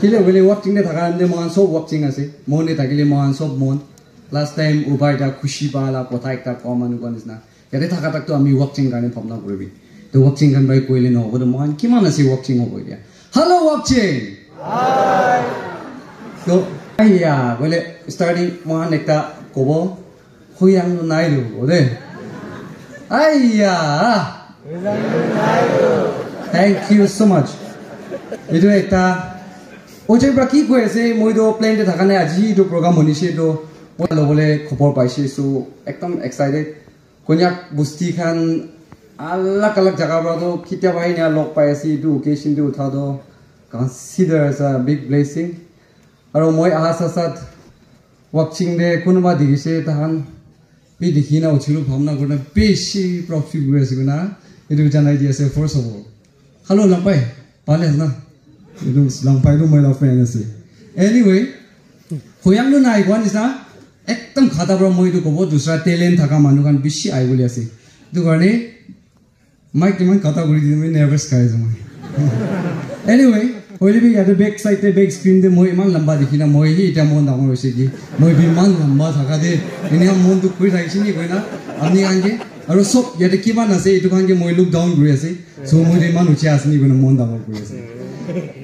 কিলে বোলে ৱাকিংতে থকা আনন্দে মহান চব ৱাকিং আছে মনে থাকিলে মহান চব মন লাষ্ট টাইম উবাৰ এটা খুচি পালা কথা এটা কম এনেকুৱা নিচিনা ইয়াতে থকা তাকতো আমি ৱাকিং কাৰণে ভাৱনা কৰিবি তো ৱাকিং কাৰণ বাই কৰিলে নহ'ব তো মহান কিমান আছে ৱাকিং হ'ব এতিয়া হেল্ল' ৱাকিং তো আইয়া বোলে ষ্টাৰ্টিং মহান একটা ক'ব হৈয়াংনো নাই ৰ'ব দেই আইয়া থেংক ইউ ছ' মাছ এইটো এটা পৰা কি কৈ আছে মইতো প্লেনতে থকা নাই আজি এইটো প্ৰগ্ৰাম শুনিছোঁ এইটো। মই ল'বলৈ খবৰ পাইছোঁ চ' একদম এক্সাইটেড কন্যাক বস্তি খান আলাগ আলাগ জেগাৰ পৰাতো কেতিয়াবাই নিয়া লগ পাই আছে এইটো অকেশ্যনটো উঠাটো কনচিডাৰ আছে বিগ ব্লেচিং আৰু মই অহা চাচাত ৱাকচিং দে কোনোবা দেখিছে তাহান বি দেখি না উঠিলোঁ ভাৱনা কৰোঁতে বেছি প্ৰফিট গৈ আছে না। এইটো জানাই দি আছে ফাৰ্ষ্ট হ'ব লাম্পাই ভালে আছে না? এইটো লাম্পাইটো মই লগ ফ্ৰেণ্ড আছে এনিৱে হৈয়াংটো নাই কোৱা নিচিনা একদম খাটাৰ পৰা মই এইটো ক'ব দুচৰা টেলেণ্ট থকা মানুহখন বেছি আহি বুলি আছে সেইটো কাৰণে মাইক কিমান খাটা কৰি দিম মই নাৰ্ভাছ খাই আছোঁ মই এনিৱে হ'লে ইয়াতে বেক চাইডে বেক স্ক্ৰীণতে মই ইমান লম্বা দেখি না মই সি এতিয়া মন ডাঙৰ হৈছে কি মই ইমান লম্বা থকা দে এনেই মনটো কৰি থাকিছে নি কৈ না আপুনি কানকে আৰু চব ইয়াতে কিমান আছে এইটো কানকে মই লুক ডাউন কৰি আছে চ' মই ইমান উঠি আছে নি কৈ মন ডাঙৰ কৰি আছে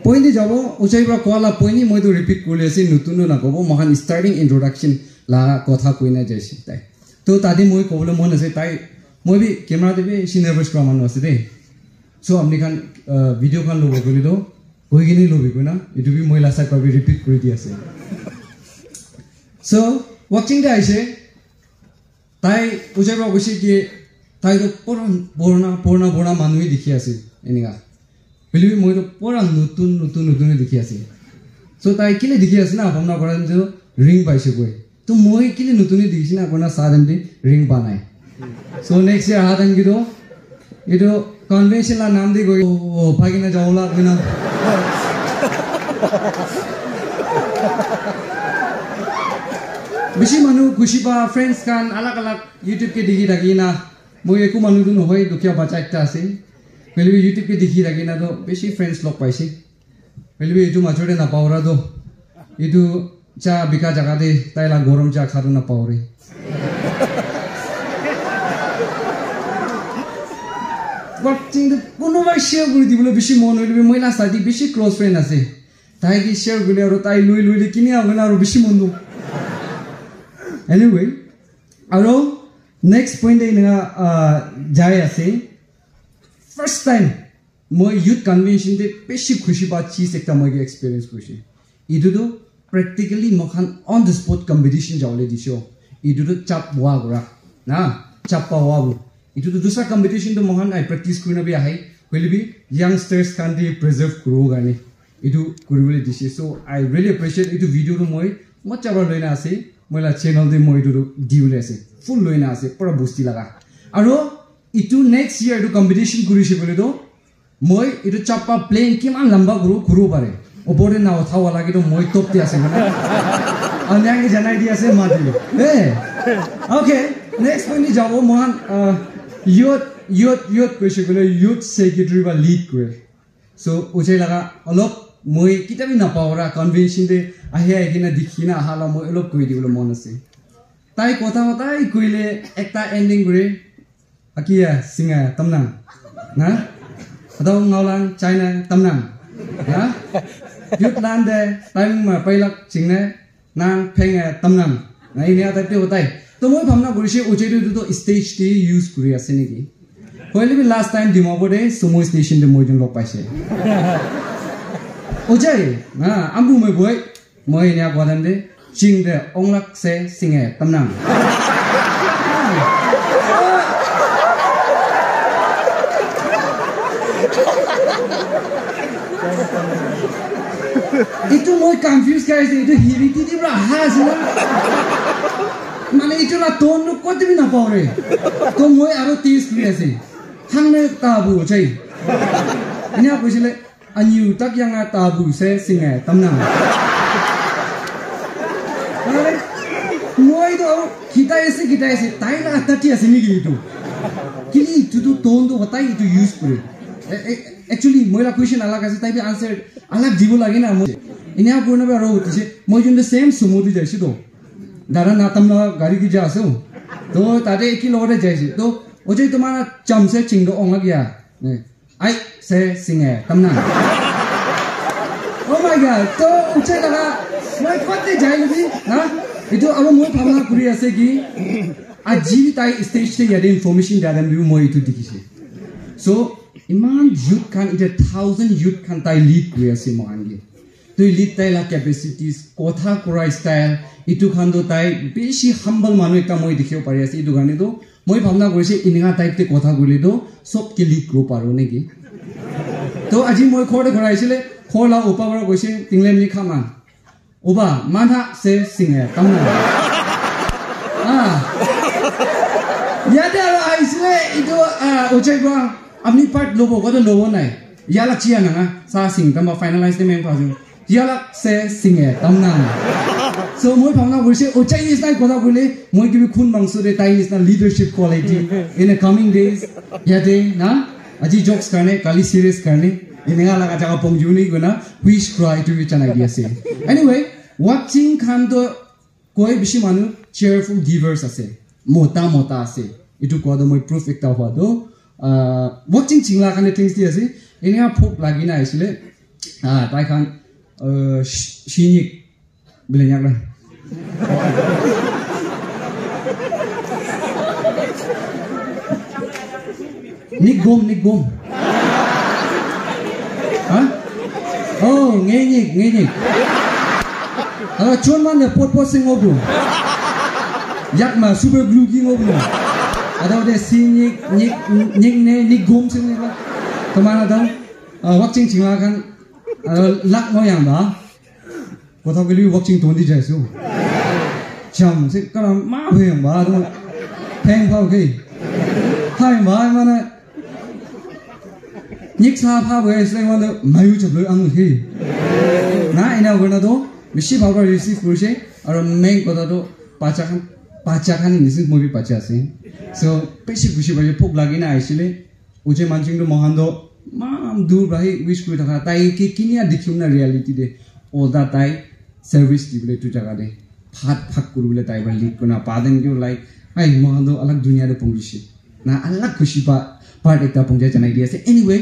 পইণ্টে যাব উচাইৰ পৰা কোৱা লাভ পইণ্টে মইতো ৰিপিট কৰি আছোঁ নতুনো নক'ব মহান ষ্টাৰ্টিং ইণ্ট্ৰডাকশ্যন লা কথা কৈ নাই যাইছে তাই। তো তাতে মই ক'বলৈ মন আছে তাই মই বি কেমেৰাতে বি বেছি নাৰ্ভাছ কৰা মানুহ আছে দেই। চ' আপুনি খান ভিডিঅ'খন ল'ব গ'লেতো গৈ কিনে ল'বি কৈ না এইটো বি মই লাষ্ট পাবি ৰিপিট কৰি দি আছে। চ' ৱাকিংতে আহিছে তাই উজাইৰ পৰা কৈছে কি তাইতো পুৰা পুৰণা পুৰণা পুৰণা মানুহে দেখি আছে এনেকুৱা বুলি মইতো পুৰা নতুন নতুন নতুনে দেখি আছে চ' তাই কেলে দেখি আছে না? ভাৱনা কৰা যে ৰিং পাইছে গৈ। তো মই কেলে নতুনে দেখিছে না? আপোনাৰ চাহ এমটি ৰিং পা নাই। চ' নেক্সট ইয়াৰ হাত আনকিতো এইটো কনভেনশ্যনৰ নাম দি গৈ পাই কিনে যাওঁ ওলা বেছি মানুহ খুচি পা ফ্ৰেণ্ডছ খান আলাগ আলাগ ইউটিউবকে দেখি থাকি না। মই একো মানুহটো নহয় দুখীয়া বাচ্চা একটা আছে। পেলিবি ইউটিউবকে দেখি থাকি না তো বেছি ফ্ৰেণ্ডছ লগ পাইছে পেলিবি এইটো মাজতে নাপাওঁ ৰা তো এইটো চাহ বিকা জেগাতে তাই লা গৰম চাহ খাটো নাপাওঁ ৰে কোনোবাই শ্বেয়াৰ কৰি দিবলৈ বেছি মন হৈ দিবি মই লাষ্ট আজি বেছি ক্ল'জ ফ্ৰেণ্ড আছে তাই কি শ্বেয়াৰ কৰিলে আৰু তাই লৈ লৈ দি কিনি আহোঁ আৰু বেছি মন দিওঁ এনিৱে আৰু নেক্সট পইণ্ট এনেকুৱা যাই আছে ফাৰ্ষ্ট টাইম মই ইউথ কনভেনশ্যনতে বেছি খুচি পা চিজ এটা মই এক্সপিৰিয়েঞ্চ কৰিছোঁ। এইটোতো প্ৰেক্টিকেলি মখান অন দ্য স্পট কম্পিটিশ্যন যাবলৈ দিছোঁ এইটোতো চাপ হোৱা কৰা না? চাপ পোৱা হোৱা এইটোতো দুচৰা কম্পিটিশ্যনটো মহান আই প্ৰেক্টিচ কৰি নবি আহে হ'লেবি য়াংষ্টাৰ্ছ খান দি প্ৰিজাৰ্ভ কৰিব কাৰণে। এইটো কৰিবলৈ দিছে। চ' আই ৰিয়েলি এপ্ৰিচিয়েট এইটো ভিডিঅ'টো মই মই চাবৰ লৈ না আছে। মই লা চেনেল দি মই এইটো দি ওলাই আছে। ফুল লৈ না আছে পূৰা বস্তি লগা। আৰু ইটো নেক্সট ইয়াৰ এইটো কম্পিটিশ্যন কৰিছে বুলিতো মই এইটো চাপ্পা প্লেন কিমান লম্বা কৰোঁ ঘূৰিব পাৰে। ওপৰতে না উঠাব লাগেতো মই টপতে আছে মানে। অন্যায়কে জনাই দি আছে মাতি এ অ'কে নেক্সট পইণ্ট যাব মহান ইয়ত ইয়ত ইয়ত কৈছে বোলে ইয়থ ছেক্ৰেটাৰী বা লিড কৰে। চ' উচাই লগা অলপ মই কিতাপি নাপাওঁ ৰা কনভেনশ্যনতে আহি আহি কিনে দেখি না অহা মই অলপ কৈ দিবলৈ মন আছে। তাই কথা পতাই কৰিলে একটা এণ্ডিং কৰে। আকিয়া চিঙা তামনাং না atau ngaulang China tamnang ya yut lan de time ma pailak chingne nang phenge tamnang na ini ata te hotai to moi bhamna korise oche tu to stage te use kuri ase niki koile bi last time dimapur de sumo station de moi jon lok paise oche na ambu me boy moi nya gwadan de ching de onglak itu মই confuse খাইছে এইটো হিৰিটি দি পৰা আহা আছে না মানে এইটো না টনটো ক'ত তুমি নাপাওঁ ৰে তো মই আৰু টেজ কৰি আছে থাংনে তাবু চাই এনে কৈছিলে আনিউ তাক ইয়াঙা তাবু চে চিঙে তামনা মইতো আৰু খিতাই আছে খিতাই আছে তাই না আঠটাটি আছে নেকি এইটো কিন্তু ইটোতো টনটো সদায় এইটো ইউজ কৰে একচুৱেলি মই কুৱেশ্যন আলাগ আছে তাই আনচাৰ আলাগ দিব লাগে না মই ইনা পুৰণা আৰু উঠিছে মই যোনটো ছেম চুমুদি যাইছোঁ দাদা নাতামলা গাড়ী কি যা আছোঁ তো তাতে একে লগতে যাইছে। তো অজয় তোমাৰ চামচে চিংগ অঙা গিয়া আই সে সিঙে তামনা। Oh my god, তো উঠে লগা মই কতে যাই নেকি না এইটো আৰু মই ভাৱনা কৰি আছে কি আজি তাই ষ্টেজতে ইয়াতে ইনফৰ্মেশ্যন দিয়া যেন মই এইটো দেখিছে। চ' ইমান ইউথ খান এতিয়া থাউজেণ্ড ইউথ খান তাই লিড কৰি আছে মহানগী। তই লিড তাই লা কেপেচিটিজ কথা কৰা ষ্টাইল এইটো খানটো তাই বেছি হাম্বল মানুহ এটা মই দেখিব পাৰি আছে এইটো কাৰণেতো মই ভাৱনা কৰিছে এনেকুৱা টাইপতে কথা কৰিলেতো চবকে লিড কৰিব পাৰোঁ নেকি? তো আজি মই ঘৰতে ঘৰ আহিছিলে ঘৰ লা ওপা পৰা কৈছে টিংলেম নি খামা ওবা মানহা চে চিঙে ইয়াতে আৰু আহিছিলে এইটো আপুনি পাৰ্ট ল'ব কত ল'ব নাই ইয়ালাক চিয়া নাঙা চাহ চিং তামা ফাইনেলাইজ মেম পাজো ইয়ালাক চে চিঙে তামনা চ' মই ভাৱনা কৰিছে উচাই নিচিনাই কথা ক'লে মই কিবি খুন মাংসৰে তাই নিচিনা leadership quality in a coming days ইয়াতে না আজি জকছ কাৰণে কালি চিৰিয়াছ কাৰণে এনেকুৱা লগা জেগা পংজুনি গুণা উইচ ক্ৰা এইটো জানাই দি আছে এনিৱে ৱাচিং খানটো কৈ বেছি মানুহ চেয়াৰফুল গিভাৰ্ছ আছে মতা মতা আছে এইটো কোৱাটো মই প্ৰুফ একটা হোৱাটো দি watching chingla khane things ti ase enia lagi lagina asile ha tai khan shinik bilenyak lan Nik gom, nik gom. Hah? Oh, ngenyik, ngenyik. Kalau cuman ya pot-pot sing ngobrol. Yak mah super glue ki ngobro. ada udah si nyik nyik nyik ne nyik gum sih nih kemana dong waktu cing akan lak mau yang dah kota beli waktu tuh di jasa jam sih kalau mau yang bah tu. peng kau gay hai bah mana nyik sapa bah selain wanda mayu cebel angul he nah ini aku nado mesti bawa receive kursi orang main kota tuh pacakan পাচার খান নিচে movie পাচি আছে so বেশি খুশি পাইছে পোক লাগি না আইছিলে উজে মানসিং তো মহান্ত মাম দূর ভাই উইশ করে থাকা তাই কে কিনিয়া দেখি না রিয়ালিটি দে ওদা তাই সার্ভিস দি বলে টু জায়গা দে ভাত ভাগ করু বলে তাই বলে লিখ না পা দেন কেউ লাইক হাই মহান্ত আলাগ দুনিয়া রে পঙ্গিছে না আলাগ খুশি পা পার্ট একটা পঙ্গিয়া জানাই দিয়েছে এনিওয়ে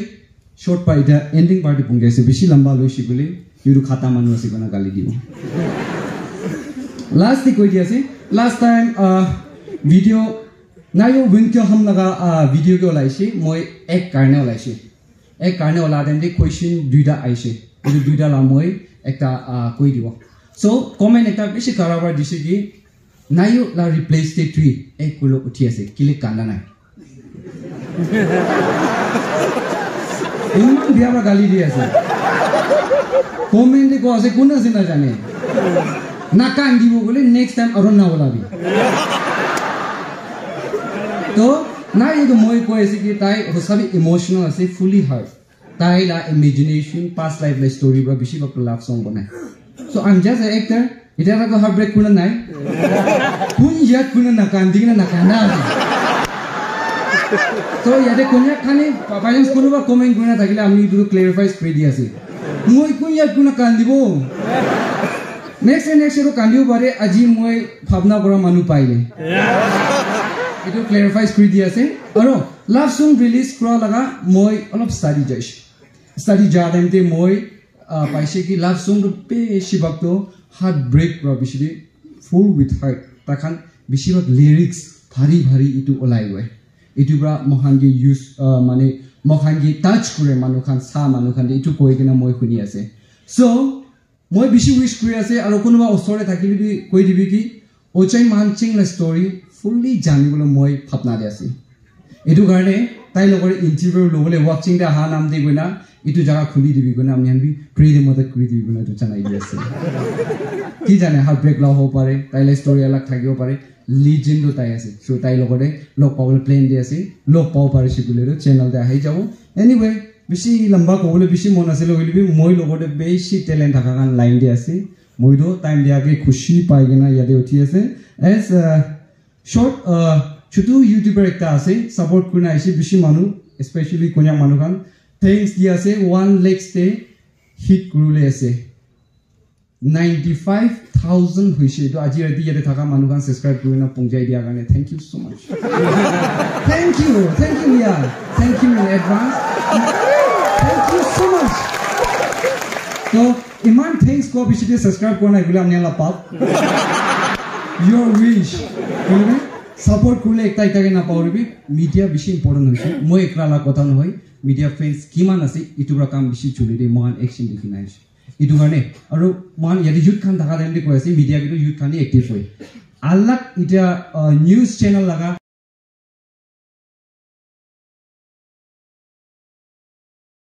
শর্ট পা এটা এন্ডিং পার্টি পঙ্গিয়াছে বেশি লম্বা লইছি বলে ইউরু খাতা মানুষ আছে গালি দিব last last time uh, video win kyo ham laga uh, video kyo lai shi moi ek karne lai shi ek karne ola dem di question duida ai shi edu duida la moi ekta uh, koi dibo so comment ekta bishi karabar dise ki na yo la replace te three ek kulo uthi ase kile kanda nai ইমান বিয়া পৰা গালি দি আছে কমেণ্টে কৈ আছে কোন আছে নাজানে নাকান দিব বোলে নেক্সট টাইম আৰু নাওলাবি তো নাই এইটো মই কৈ আছো কি তাই সঁচাবি ইম'চনেল আছে ফুলি হাৰ্ট তাই লা ইমেজিনেশ্যন পাছ লাইফ লাইফ ষ্টৰীৰ পৰা বেছিভাগ লাভ চং বনাই চ' আই এম জাষ্ট এক্টাৰ এতিয়া তাকো হাৰ্ট ব্ৰেক কোনো নাই। কোন ইয়াত কোনো নাকান্দি কিনে নাকান্দা আছে তো ইয়াতে কোনে খানি বাইচান্স কোনোবা কমেণ্ট কৰি নাথাকিলে আমি এইটো ক্লেৰিফাইজ কৰি দি আছে। মই কোন ইয়াত কোনে কান্দিব নেক্সট নেক্সট এইটো কান্দিব পাৰে আজি মই ভাৱনা কৰা মানুহ পাইলে এইটো ক্লেৰিফাইজ কৰি দি আছে আৰু লাভ চং ৰিলিজ কৰা লগা মই অলপ ষ্টাডি যাইছোঁ ষ্টাডি যোৱা টাইমতে মই পাইছে কি লাভ চংটো বেছিভাগটো হাৰ্ট ব্ৰেক কৰা বেছি ফুল উইথ হাৰ্ট তাখান বেছিভাগ লিৰিক্স ভাৰী ভাৰী এইটো ওলাই গৈ এইটোৰ পৰা মহানগী ইউজ মানে মহানগী টাচ কৰে মানুহখন চাহ মানুহখন এইটো কৈ কিনে মই শুনি আছে চ' মই বেছি উইচ কৰি আছে আৰু কোনোবা ওচৰতে থাকিবি কৈ দিবি কি অচাই মানচিং ষ্টৰী ফুল্লি জানিবলৈ মই ভাৱনা দি আছে। এইটো কাৰণে তাইৰ লগতে ইণ্টাৰভিউ ল'বলৈ ৱাচিংতে অহা নাম দি গৈ না এইটো জেগা খুলি দিবি গৈ না আমি আনবি প্ৰিৰে মদত কৰি দিবি গৈ না এইটো জনাই দি আছে। কি জানে হাৰ্ট ব্ৰেক লওঁ হ'ব পাৰে তাইলে ষ্টৰী অলপ থাকিব পাৰে লিজেণ্ডো তাই আছে। চ' তাইৰ লগতে লগ পাবলৈ প্লেন দি আছে লগ পাব পাৰিছে বুলি চেনেলতে আহি যাব। এনিৱে বেছি লম্বা ক'বলৈ বেছি মন আছিলে বুলিবি মই লগতে বেছি টেলেণ্ট থকা কাৰণে লাইন দি আছে। মইতো টাইম দিয়াকৈ খুচি পাই কিনে ইয়াতে উঠি আছে। এজ শ্বৰ্ট ছোটো ইউটিউবাৰ এটা আছে ছাপৰ্ট কৰি আহিছে বেছি মানুহ স্পেচিয়েলি কইনা মানুহখন থেংকছ দি আছে ওৱান লেক্স ডে হিট কৰিবলৈ আছে। নাইণ্টি ফাইভ থাউজেণ্ড হৈছে এইটো আজি ৰাতি ইয়াতে থকা মানুহখন ছাবস্ক্ৰাইব কৰি ন পঞ্জাই দিয়াৰ কাৰণে। Thank you so' much thank you thank you year thank you advance thank you so' much তো ইমান থেংকছ কোৱা পিছতে ছাবস্ক্ৰাইব কৰা নাই বুলি আপুনি অলপ পাওক ইয়ৰ উইচ বুজিলে ছাপৰ্ট কৰিলে একটা এটাকে নাপাহৰিবি মিডিয়া বেছি ইম্পৰ্টেণ্ট হৈছে মই একলা কথা নহয় মিডিয়া ফ্ৰেণ্ডছ কিমান আছে ইটোৰ পৰা কাম বেছি চলি দিয়ে মহান একশ্যন দেখি নাই এইটো কাৰণে আৰু মহান ইয়াতে ইউথ খান থকা টাইমতে কৈ আছে মিডিয়া কিন্তু ইউথ খানে এক্টিভ হয় আল্লাক এতিয়া নিউজ চেনেল লগা